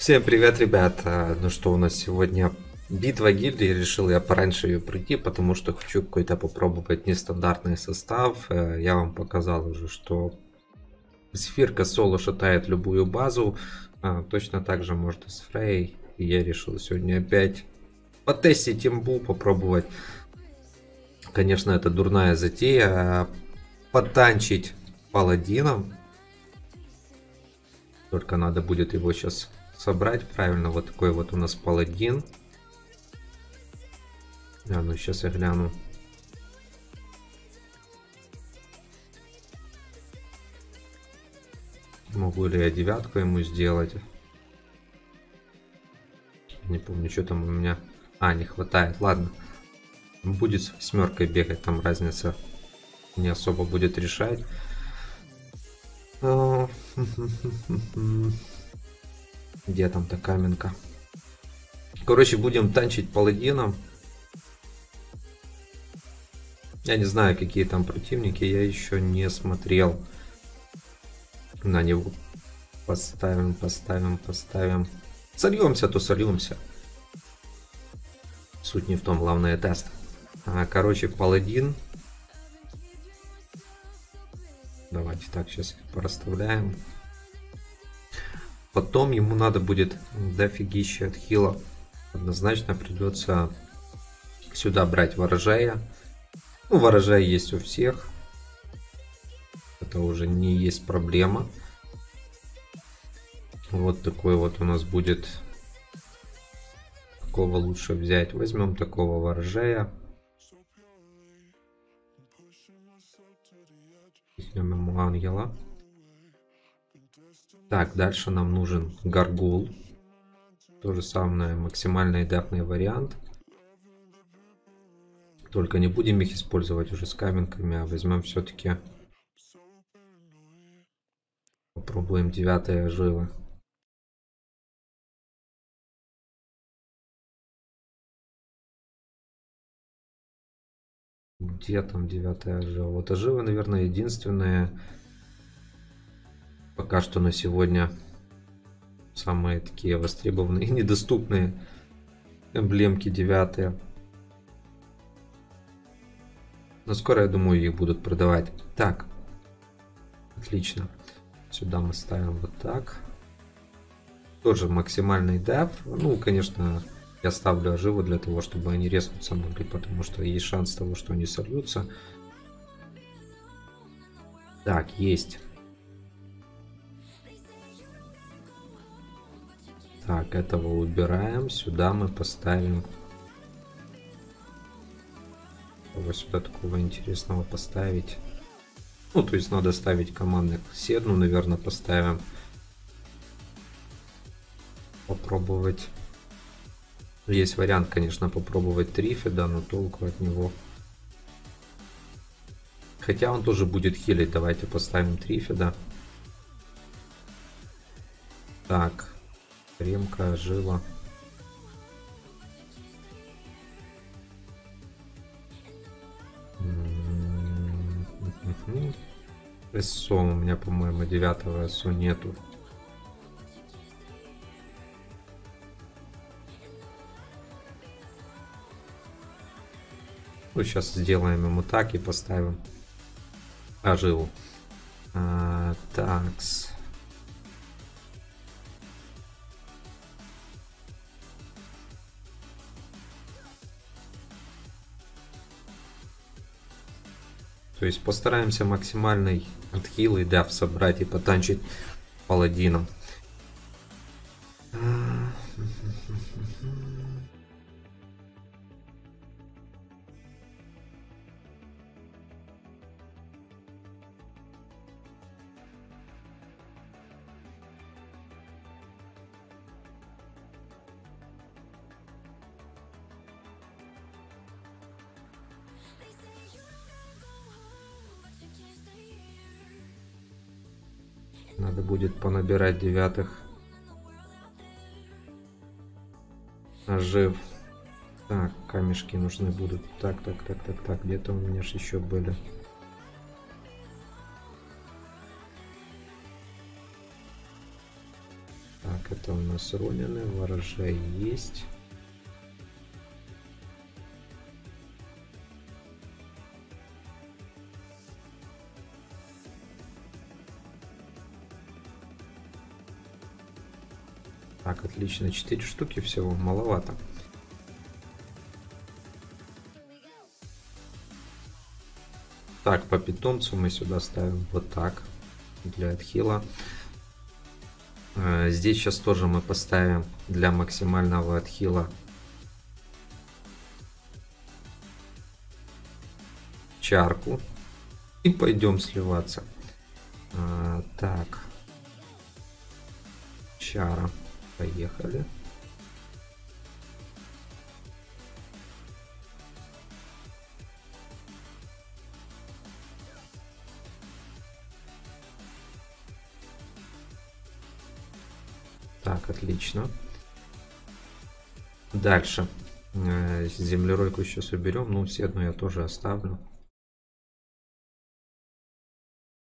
Всем привет, ребята! Ну что, у нас сегодня битва гильдии. Решил я пораньше ее прийти, потому что хочу какой-то попробовать нестандартный состав. Э, я вам показал уже, что Сфирка соло шатает любую базу. А, точно так же может и с Фрей. И я решил сегодня опять потестить имбу, попробовать. Конечно, это дурная затея. А, потанчить паладином. Только надо будет его сейчас собрать правильно. Вот такой вот у нас паладин. А, ну сейчас я гляну. Могу ли я девятку ему сделать? Не помню, что там у меня... А, не хватает. Ладно. Будет с восьмеркой бегать, там разница не особо будет решать. Где там-то каменка? Короче, будем танчить паладином. Я не знаю, какие там противники, я еще не смотрел. На него поставим, поставим, поставим. Сольемся, то сольемся. Суть не в том, главное тест. А, короче, паладин. Давайте так, сейчас проставляем. Потом ему надо будет дофигища от хила. Однозначно придется сюда брать ворожая. Ну, ворожай есть у всех. Это уже не есть проблема. Вот такой вот у нас будет. Какого лучше взять? Возьмем такого ворожая. Возьмем ему ангела. Так, дальше нам нужен гаргул. То же самое, максимальный дефный вариант. Только не будем их использовать уже с каменками, а возьмем все-таки... Попробуем девятое жило. Где там девятая жила? Вот ожива, наверное, единственная пока что на сегодня самые такие востребованные и недоступные эмблемки девятые. Но скоро, я думаю, их будут продавать. Так, отлично. Сюда мы ставим вот так. Тоже максимальный деф. Ну, конечно, я ставлю оживу для того, чтобы они резнуться могли, потому что есть шанс того, что они сольются. Так, есть. Так, этого убираем. Сюда мы поставим... Кого сюда такого интересного поставить? Ну, то есть надо ставить командных. Седну, наверное, поставим. Попробовать. Есть вариант, конечно, попробовать Трифида, но толку от него. Хотя он тоже будет хилить. Давайте поставим Трифида. Так. Ремка, жила. СО у меня, по-моему, девятого СО нету. Ну, сейчас сделаем ему так и поставим оживу. А, такс. То есть постараемся максимальный отхил и собрать и потанчить паладином. Надо будет понабирать девятых. Ожив. Так, камешки нужны будут. Так, так, так, так, так. Где-то у меня же еще были. Так, это у нас Ронины, ворожай есть. Так, отлично, 4 штуки всего, маловато. Так, по питомцу мы сюда ставим вот так, для отхила. Э, здесь сейчас тоже мы поставим для максимального отхила чарку. И пойдем сливаться. А, так. Чара. Поехали. Так, отлично. Дальше. Э, землеройку сейчас уберем. Ну, седну я тоже оставлю.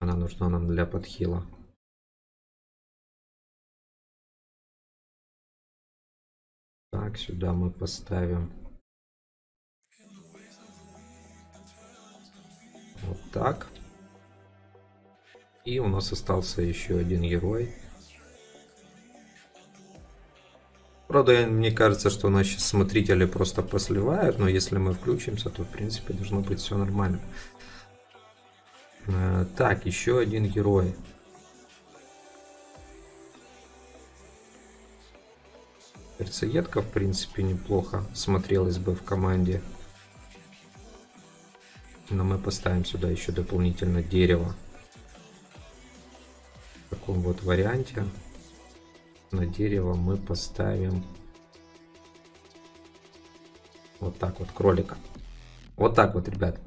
Она нужна нам для подхила. Сюда мы поставим вот так. И у нас остался еще один герой. Правда, мне кажется, что наши сейчас смотрители просто посливают, но если мы включимся, то в принципе должно быть все нормально. Э, так, еще один герой. Перцеедка, в принципе, неплохо смотрелась бы в команде. Но мы поставим сюда еще дополнительно дерево. В таком вот варианте. На дерево мы поставим вот так вот кролика. Вот так вот, ребят.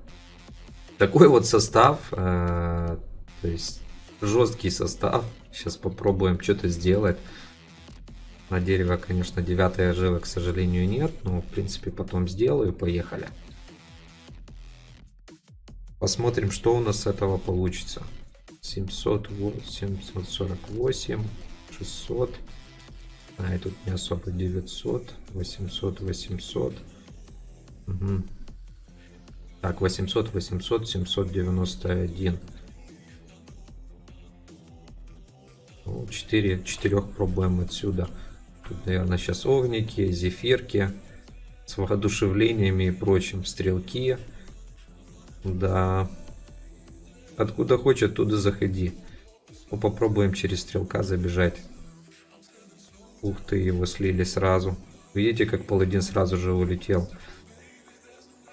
Такой вот состав. Э, то есть жесткий состав. Сейчас попробуем что-то сделать. На дерево, конечно, 9 оживы, к сожалению, нет. Но, в принципе, потом сделаю. Поехали. Посмотрим, что у нас с этого получится. 700, 748, 600. А, и тут не особо 900, 800, 800. Угу. Так, 800, 800, 791. 4, 4 пробуем отсюда. Тут, наверное, сейчас огники, зефирки с воодушевлениями и прочим. Стрелки. Да. Откуда хочет, туда заходи. Ну, попробуем через стрелка забежать. Ух ты, его слили сразу. Видите, как паладин сразу же улетел.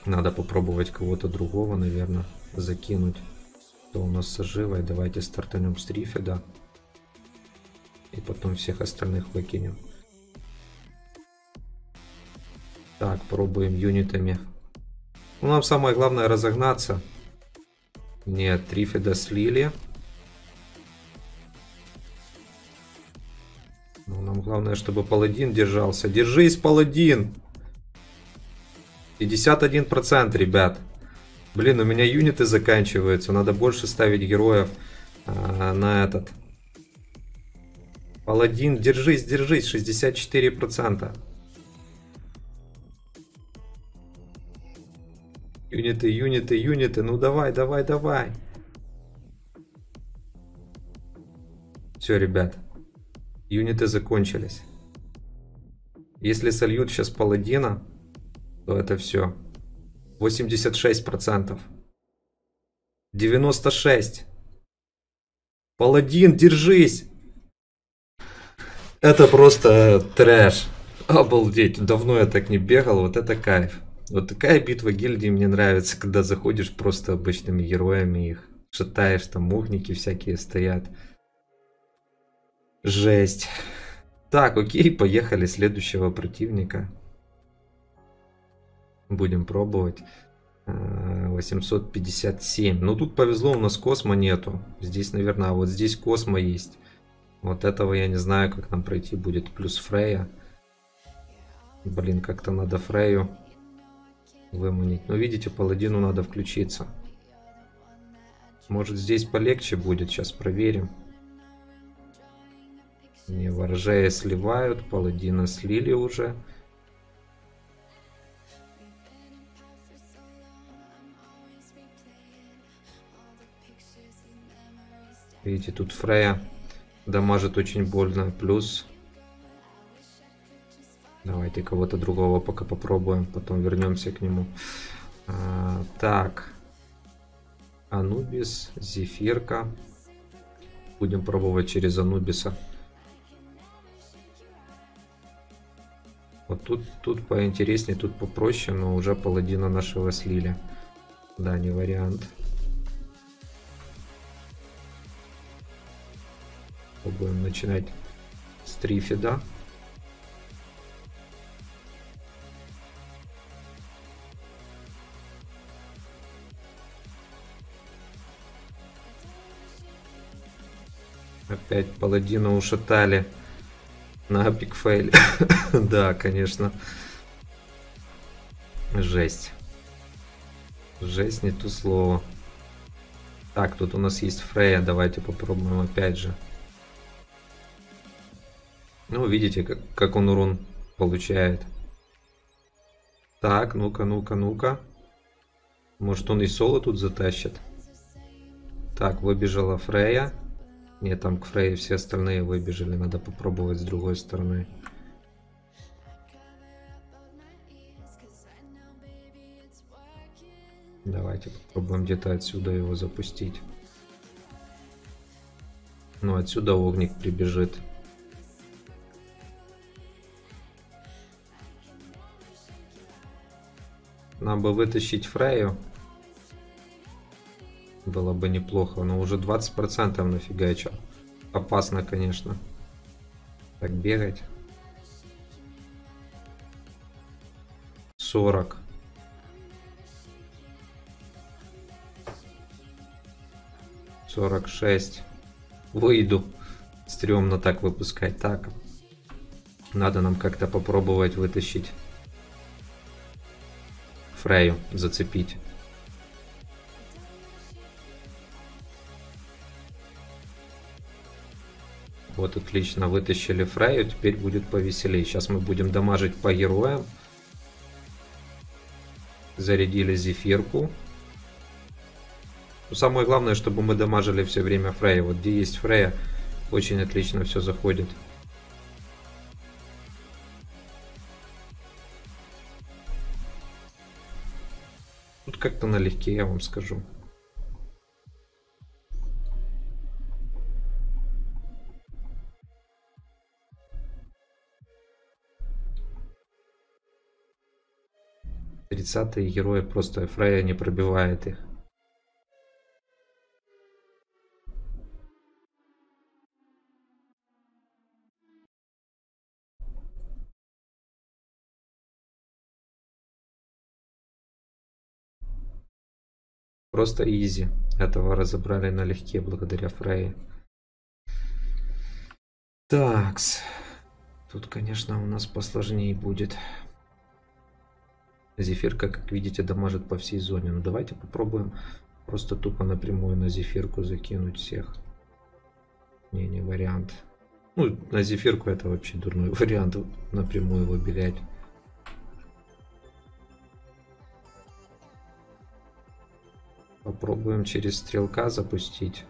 Надо попробовать кого-то другого, наверное, закинуть. Кто у нас с. Давайте стартанем с Трифеда. И потом всех остальных выкинем. Так, пробуем юнитами. Ну, нам самое главное разогнаться. Нет, Трифеда слили. Ну, нам главное, чтобы паладин держался. Держись, паладин! 51%, ребят. Блин, у меня юниты заканчиваются. Надо больше ставить героев а, на этот. Паладин, держись, держись. 64%. Юниты, юниты, юниты. Ну давай, давай, давай. Все, ребят. Юниты закончились. Если сольют сейчас паладина, то это все. 86%. 96. Паладин, держись! Это просто трэш. Обалдеть, давно я так не бегал, вот это кайф. Вот такая битва гильдии мне нравится, когда заходишь просто обычными героями их шатаешь, там мухники всякие стоят. Жесть. Так, окей, поехали следующего противника. Будем пробовать. 857. Э, ну тут повезло, у нас космо нету. Здесь, наверное, вот здесь космо есть. Вот этого я не знаю, как нам пройти будет. Плюс Фрея. Блин, как-то надо Фрею выманить. Но видите, паладину надо включиться. Может здесь полегче будет, сейчас проверим. Не, ворожея сливают, паладина слили уже. Видите, тут Фрея дамажит очень больно. Плюс... Давайте кого-то другого пока попробуем, потом вернемся к нему. А, так. Анубис, Зефирка. Будем пробовать через Анубиса. Вот тут, тут поинтереснее, тут попроще, но уже паладина нашего слили. Да, не вариант. Будем начинать с трифида. Опять паладина ушатали на пикфейле. да, конечно. Жесть. Жесть, не то слово. Так, тут у нас есть Фрея. Давайте попробуем опять же. Ну, видите, как, как он урон получает. Так, ну-ка, ну-ка, ну-ка. Может он и соло тут затащит. Так, выбежала Фрея. Нет, там к Фрей все остальные выбежали. Надо попробовать с другой стороны. Давайте попробуем где-то отсюда его запустить. Ну, отсюда огник прибежит. Нам бы вытащить Фрею. Было бы неплохо, но уже 20% нафигачил. Опасно, конечно. Так, бегать. 40. Сорок шесть. Выйду. Стремно так выпускать. Так. Надо нам как-то попробовать вытащить Фрею, зацепить. Вот отлично, вытащили Фрейю, теперь будет повеселее. Сейчас мы будем дамажить по героям. Зарядили Зефирку. Ну, самое главное, чтобы мы дамажили все время Фрея. Вот где есть Фрея, очень отлично все заходит. Тут как-то налегке, я вам скажу. Тридцатые герои просто Фрея не пробивает их. Просто изи. Этого разобрали налегке благодаря Фрейе. Такс. Тут, конечно, у нас посложнее будет. Зефирка, как видите, дамажит по всей зоне. Но ну, давайте попробуем просто тупо напрямую на зефирку закинуть всех. Не, не вариант. Ну, на зефирку это вообще дурной вариант напрямую выбирать. Попробуем через стрелка запустить.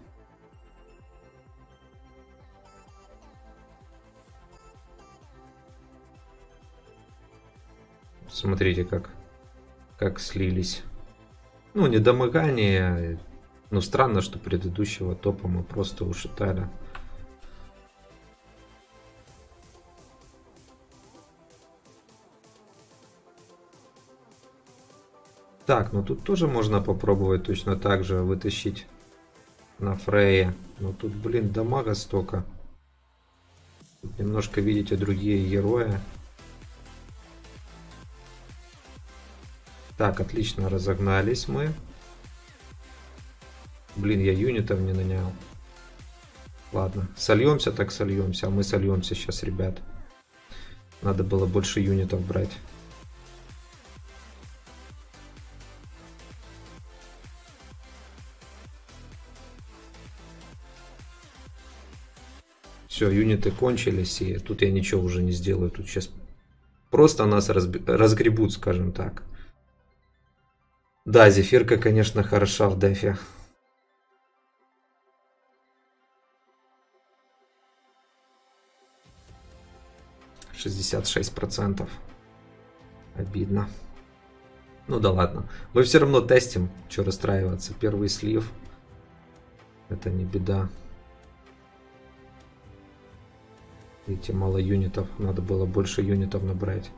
Смотрите, как, как слились. Ну, не домогание. Ну, странно, что предыдущего топа мы просто ушатали. Так, ну тут тоже можно попробовать точно так же вытащить на Фрейе. Но тут, блин, дамага столько. Тут немножко, видите, другие герои. Так, отлично, разогнались мы. Блин, я юнитов не нанял. Ладно, сольемся, так сольемся. А мы сольемся сейчас, ребят. Надо было больше юнитов брать. Все, юниты кончились, и тут я ничего уже не сделаю. Тут сейчас просто нас разгребут, скажем так. Да, зефирка, конечно, хороша в дефе. Шестьдесят шесть процентов. Обидно. Ну да ладно. Мы все равно тестим. Что расстраиваться. Первый слив. Это не беда. Видите, мало юнитов. Надо было больше юнитов набрать.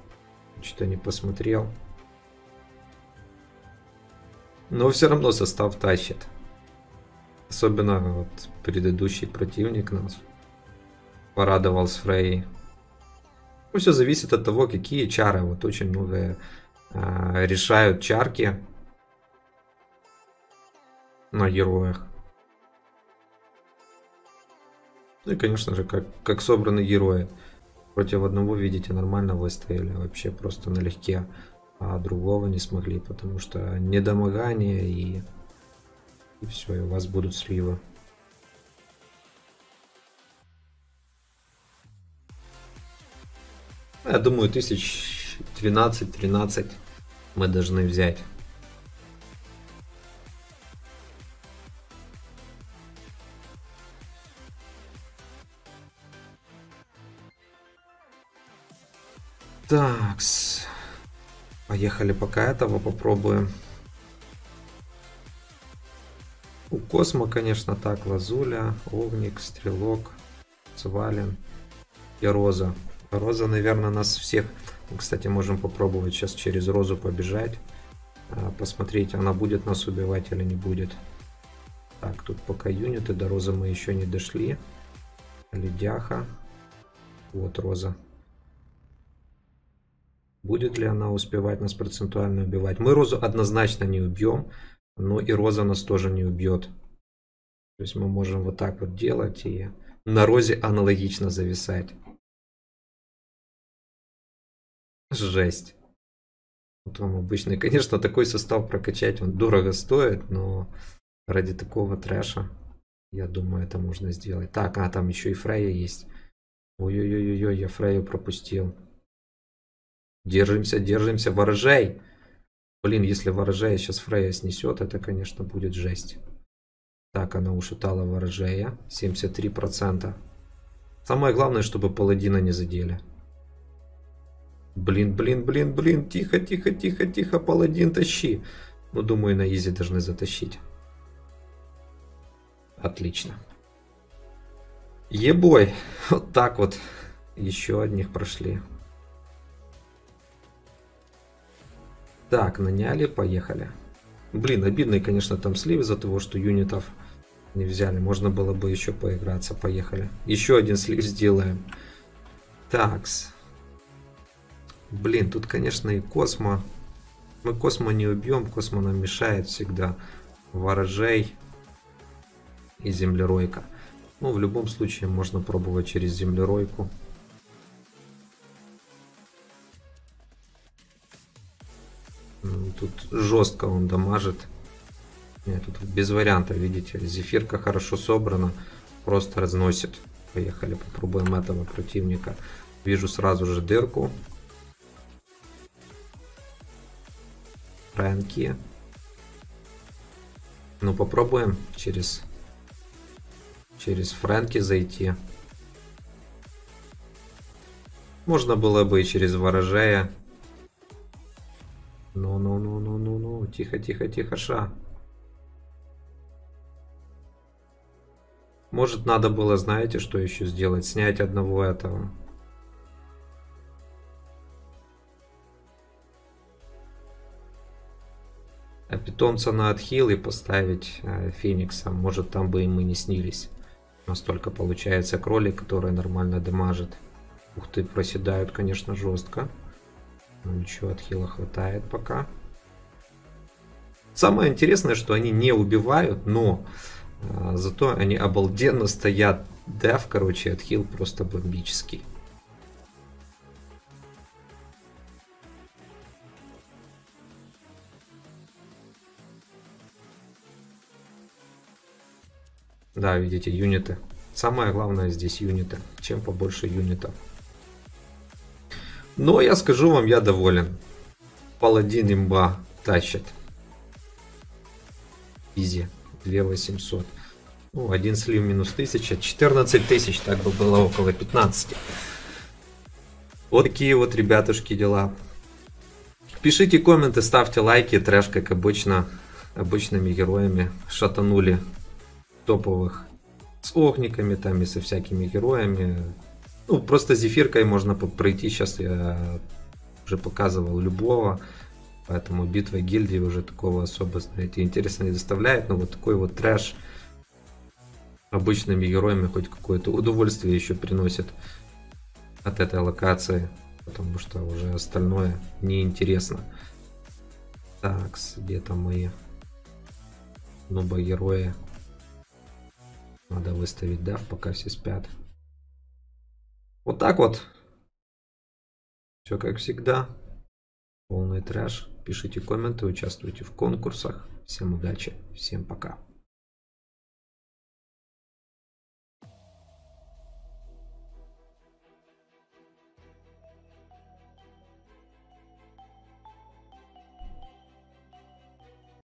Что-то не посмотрел. Но все равно состав тащит. Особенно вот предыдущий противник нас порадовал с Фрей. Ну, все зависит от того, какие чары. Вот очень много э, решают чарки на героях. Ну и, конечно же, как, как собраны герои. Против одного, видите, нормально выстояли. Вообще просто налегке. А другого не смогли, потому что недомогание и, и все, и у вас будут сливы. Я думаю, тысяч 12-13 мы должны взять. Такс. Поехали пока этого попробуем. У Космо, конечно, так. Лазуля, Огник, Стрелок, Цвалин и Роза. Роза, наверное, нас всех... Кстати, можем попробовать сейчас через Розу побежать. А, посмотреть, она будет нас убивать или не будет. Так, тут пока юниты. До Розы мы еще не дошли. Ледяха. Вот Роза. Будет ли она успевать нас процентуально убивать? Мы Розу однозначно не убьем, но и Роза нас тоже не убьет. То есть мы можем вот так вот делать и на Розе аналогично зависать. Жесть. Вот вам обычный. Конечно, такой состав прокачать, он дорого стоит, но ради такого трэша, я думаю, это можно сделать. Так, а там еще и Фрея есть. Ой-ой-ой-ой, я Фрею пропустил. Держимся, держимся, ворожай. Блин, если ворожая сейчас Фрея снесет, это, конечно, будет жесть. Так, она ушатала ворожая. 73%. Самое главное, чтобы паладина не задели. Блин, блин, блин, блин. Тихо, тихо, тихо, тихо. Паладин, тащи. Ну, думаю, на изи должны затащить. Отлично. Ебой. Вот так вот. Еще одних прошли. Так, наняли, поехали. Блин, обидный, конечно, там слив из-за того, что юнитов не взяли. Можно было бы еще поиграться. Поехали. Еще один слив сделаем. Такс. Блин, тут, конечно, и Космо. Мы Космо не убьем. Космо нам мешает всегда. Ворожей и землеройка. Ну, в любом случае, можно пробовать через землеройку. Тут жестко он дамажит. Нет, тут без вариантов, видите. Зефирка хорошо собрана. Просто разносит. Поехали, попробуем этого противника. Вижу сразу же дырку. Фрэнки. Ну, попробуем через, через Фрэнки зайти. Можно было бы и через Ворожея. Ну-ну-ну-ну-ну-ну. Тихо-тихо-тихо, ша. Может, надо было, знаете, что еще сделать? Снять одного этого. А питомца на отхил и поставить э, Феникса. Может, там бы и не снились. Настолько получается кролик, который нормально дамажит. Ух ты, проседают, конечно, жестко. Ну, ничего, отхила хватает пока. Самое интересное, что они не убивают, но э, зато они обалденно стоят. Дев, короче, отхил просто бомбический. Да, видите, юниты Самое главное здесь юниты. Чем побольше юнитов. Но я скажу вам, я доволен. Паладин имба тащит. Изи. 2800. Ну, один слив минус 1000. 14 тысяч, так бы было около 15. Вот такие вот, ребятушки, дела. Пишите комменты, ставьте лайки. Трэш, как обычно, обычными героями шатанули топовых с огниками там и со всякими героями. Ну, просто зефиркой можно пройти. Сейчас я уже показывал любого. Поэтому битва гильдии уже такого особо, знаете, интересно не доставляет. Но вот такой вот трэш обычными героями хоть какое-то удовольствие еще приносит от этой локации. Потому что уже остальное неинтересно. Так, где там мои нуба герои? Надо выставить дав, пока все спят. Вот так вот. Все как всегда. Полный трэш. Пишите комменты, участвуйте в конкурсах. Всем удачи, всем пока.